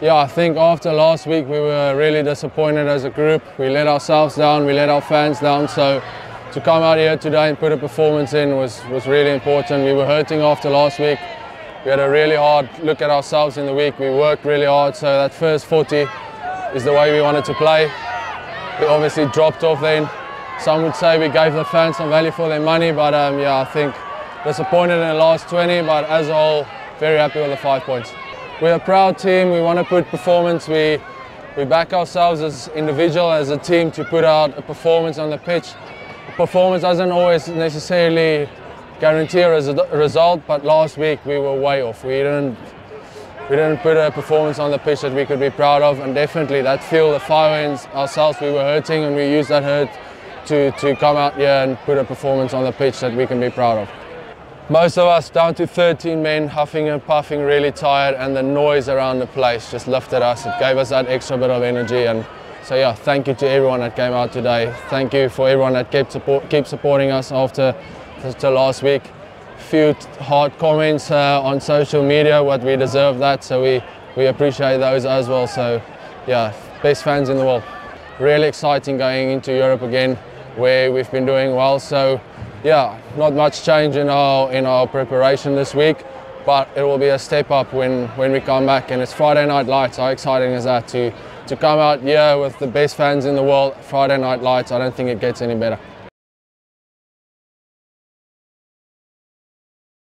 Yeah, I think after last week we were really disappointed as a group. We let ourselves down, we let our fans down. So to come out here today and put a performance in was, was really important. We were hurting after last week. We had a really hard look at ourselves in the week. We worked really hard, so that first 40 is the way we wanted to play. We obviously dropped off then. Some would say we gave the fans some value for their money, but um, yeah, I think disappointed in the last 20, but as a whole, very happy with the five points. We're a proud team. We want to put performance. We we back ourselves as individual, as a team, to put out a performance on the pitch. Performance doesn't always necessarily guarantee a result, but last week we were way off. We didn't we didn't put a performance on the pitch that we could be proud of, and definitely that fueled the fire in ourselves. We were hurting, and we used that hurt to to come out here and put a performance on the pitch that we can be proud of. Most of us down to 13 men, huffing and puffing, really tired, and the noise around the place just lifted us. It gave us that extra bit of energy, and so yeah, thank you to everyone that came out today. Thank you for everyone that kept support, keep supporting us after to last week. Few hard comments uh, on social media, what we deserve that, so we we appreciate those as well. So yeah, best fans in the world. Really exciting going into Europe again, where we've been doing well. So yeah, not much change in our in our preparation this week, but it will be a step up when when we come back. And it's Friday Night Lights. How exciting is that to to come out here with the best fans in the world? Friday Night Lights. I don't think it gets any better.